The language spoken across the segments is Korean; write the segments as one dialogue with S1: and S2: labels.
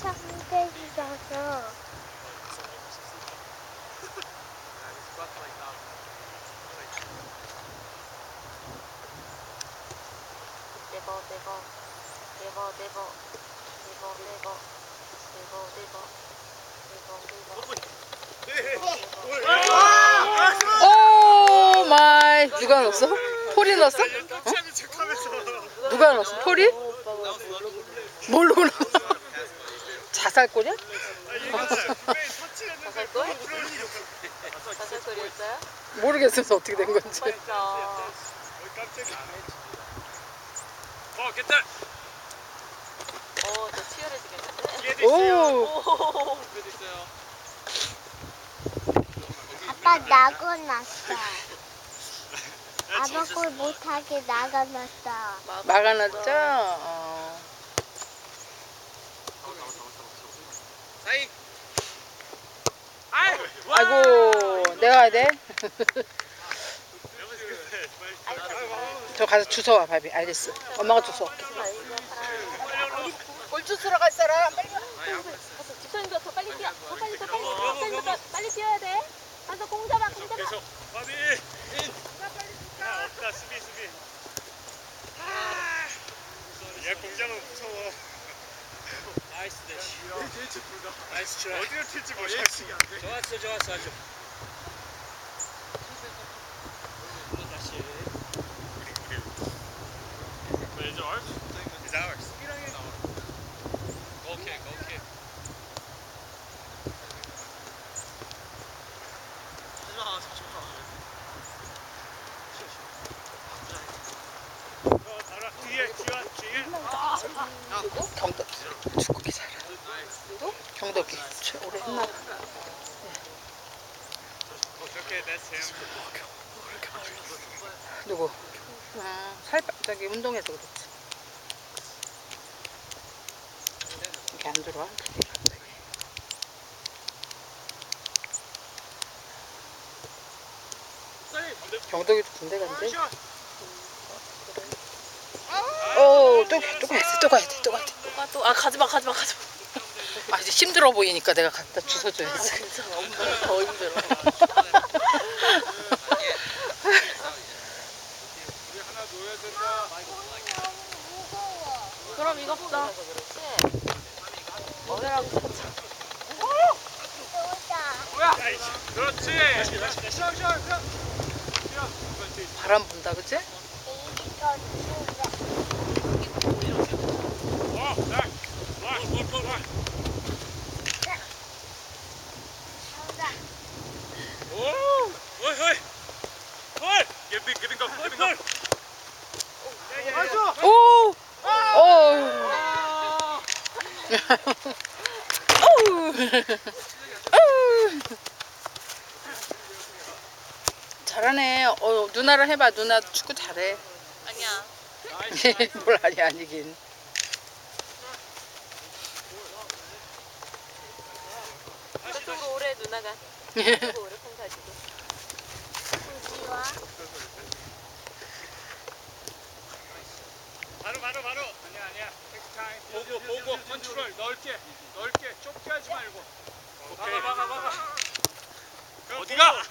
S1: 상대이라서
S2: 대박 대박 대박 대박 대박 대박 대박 대박 대박
S3: 오 마이 누가 넣었어? 폴이 넣었어? 어? 누가 넣었어? 폴이? 모르고 넣었어 자살골이야?
S2: 자살골? 자살골이었어요?
S3: 모르겠어서 어떻게 된 건지
S2: 진짜
S4: 어,
S2: 치열해지겠는데?
S4: 있어요.
S2: 오오
S4: 얘도 있어요.
S1: 아빠 나가놨어. 아빠 꼴 못하게 나가놨어.
S3: 막아놨죠? 어.
S4: 사이. 아이.
S3: 아이고 내 가 가야 돼? 저 가서 주워와 바비 알겠어 엄마가 주워 꼴 주스러 갈 사람 빨리 와.
S2: 집사님도 더 빨리 뛰어 더 빨리 더 빨리 집사님도 더 빨리 뛰어야 돼 가서 공 잡아 공 잡아
S4: 계속. 바비. 인. 야, 없다. 수비 수비. 아. 얘 공장은 무서워. 나이스 대시. 나이스 트라이. 어디로 튈지 모르겠어. 좋았어, 좋았어, 아주. 또 다시. 그리 그리. Is ours? Is ours. 수비랑해. 오케이, 오케이. 어, 알아. 뒤에, 뒤에, 뒤에.
S3: 경덕 축구기 잘해 경덕이 저 오래 했나 봐. 누구? 아, 살 빠- 저기 운동해서 그렇지 이렇게 안 들어와 경덕이도 군대 간대 오 또 또 가야 돼 또 가야 돼 또 가야 돼.
S2: 아, 또, 아 가지마 가지마 가지마.
S3: 아 이제 힘들어 보이니까 내가 갖다 주워줘야지.
S2: 진짜 엄마가 더 힘들어. 그럼 이거 보자 어디라고
S4: 그렇지.
S3: 바람 분다 그치?
S4: 어, 나. 와, 볼, 볼, 볼. 오, 어이, 어이. 볼. Giving, giving go, giving go.
S3: 오! 오! 오! 잘하네. 어, 누나를 해봐. 누나 축구 잘해.
S2: 아니야
S3: 뭘 아니 아니긴.
S2: 저쪽으로 오래 누나가 저쪽으로 오래 콩 가지고
S4: 바로, 바로, 바로. 아니야, 아니야. 보고, 보고, 컨트롤 넓게, 넓게, 좁게 하지 말고. 오케이. 막아, 막아, 막아. 어디가?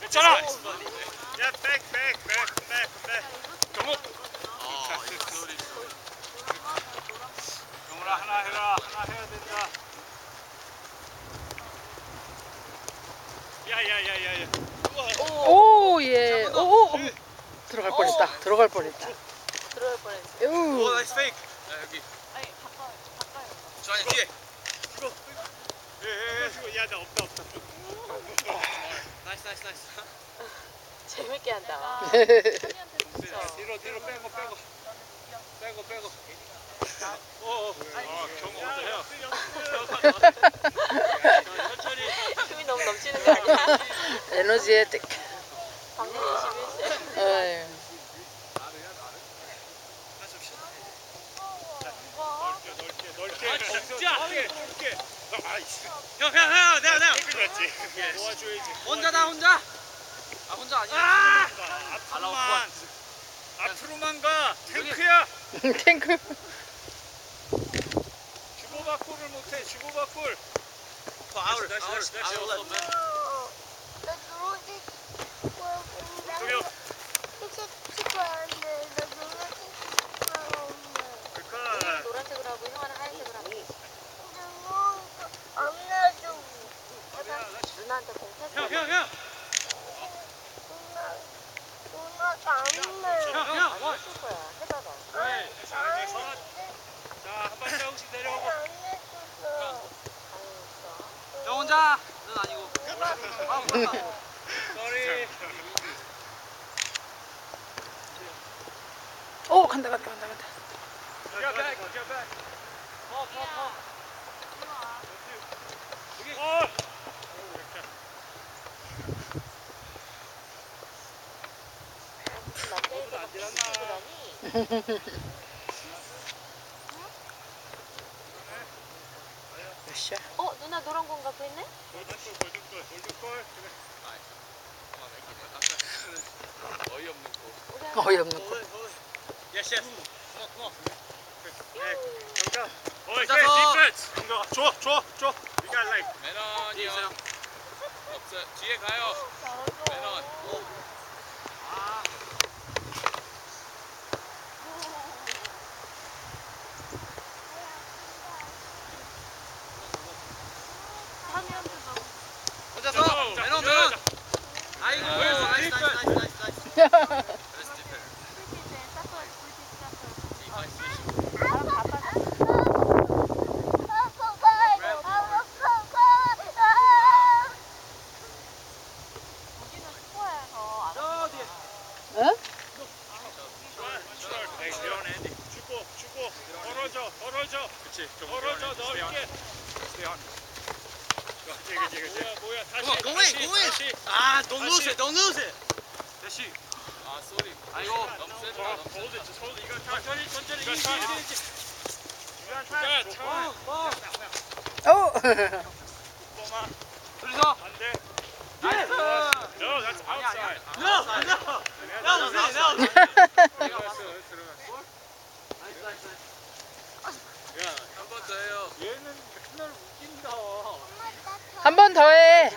S4: 괜찮아. 야, back, back, back, back, back. 정욱. 정훈아 하나 해라. 하나 해야 된다. 야 야 야 야 야.
S3: 오, yeah. 오, 오. 오. 들어갈 뻔했다. 들어갈 뻔했다.
S2: 들어갈 뻔했어
S3: 우.
S4: nice fake. 야 여기.
S2: 아니 가까워 가까워
S4: 주환이 뒤에. 이거. 예예예. 야나 없다 없다. nice nice nice.
S2: 재밌게 한다
S4: 뒤로 뒤로 빼고 빼고. 빼고 빼고. 어. 아 경호 먼저 해요. 천천히.
S2: 힘이 너무 넘치는 거 아니야?
S3: 에너지에 땡.
S2: 방금 열심히 했어
S3: 어이.
S4: 넓게 넓게 넓게. 진짜. 넓게 넓게. 아이씨. 형 형 형 내가 내가. 그렇지. 도와줘야지. 혼자다 혼자. 아 혼자 아니야. 아! 앞으로만. 앞으로만 가. 탱크야.
S3: 탱크.
S4: 주고받고 주고받기를 못해. 다시, 다시, 다시.
S5: 아웃
S1: 나 누워지
S4: 저기요.
S1: 치고 왔는데 나 누워지
S4: 그러니까.
S2: 노란색으로 하고 형아는 하얀색으로 하고.
S1: 안 놔줘
S2: 누나한테 공 패스.
S4: 형, 형, 형.
S1: 누나 누나가 안
S4: 형,
S1: 놔줘
S4: 형.
S2: 안 했을 거야. 해봐봐.
S4: 네. 자, 이제 선. 자, 한 발자국씩 내려오고.
S1: 안 해줬어
S5: 저 혼자 넌 아니고 아 몰라
S4: 쏘리.
S3: 오 간다 간다 간다 간다.
S5: 퍼퍼퍼
S4: 어.
S2: 어 누나 노란 공 갖고 있네?
S4: 골든골, 골든골, 골든골. 그래.
S5: 어이없는 거
S3: 어이없는 거.
S5: 예스 예스 컴온
S4: 네, 정답. 어이,
S5: 혼자서.
S4: hey, defense. 정답. 줘, 줘, 줘. We got like.
S5: 매넌이 형 없어 뒤에 가요 아 혼자서
S4: 자,
S5: 매넌
S4: 자,
S5: 매넌
S4: 자.
S5: 아이고
S4: Where's the
S5: 나이스 나이스
S4: defense?
S5: 나이스 나이스 나이스 저 뒤에
S3: 응?
S4: 에이, 밀어내, 앤디. 주고, 주고. 떨어져, 떨어져. 그치. 떨어져, 넓게. 그치, 그치, 그치. 뭐야, 뭐야. 다시,
S5: go in,
S4: 다시,
S5: go in.
S4: 다시.
S5: 아 don't lose it don't lose it
S4: 다시.
S5: 아 쏘리 아이고 너무 세다
S4: 자,
S5: 너무
S4: it. 이거 천천히, 천천히.
S5: 이거
S4: 이거
S5: 차,
S4: 차.
S5: 이거
S4: 자, 차.
S3: 오.
S4: 꼬마.
S5: 둘이서
S4: 안 돼.
S5: 나이스
S4: No, that's outside.
S5: no no
S4: That
S5: was
S4: was
S5: it, that was
S4: 들어갔어, 들어갔어.
S5: nice nice
S4: 야,
S5: 한 번 더 해요
S4: 얘는 맨날 웃긴다.
S3: 한 번 더 해.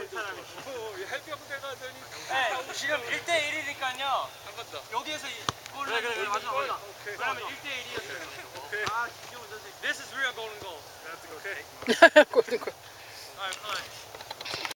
S4: 뭐, 해병대 가더니.
S5: 네, 지금 1대 1이니까요. 한번 더. 여기에서 이 골을
S4: 그래, 그래, 그래.
S5: 골.
S4: 오케이.
S5: 그러면 1대 1이었어요.
S4: 오케이.
S5: 아, 김경훈 선생. This is real golden goal.
S4: That's okay.
S3: 골든 골.
S5: Alright, fine.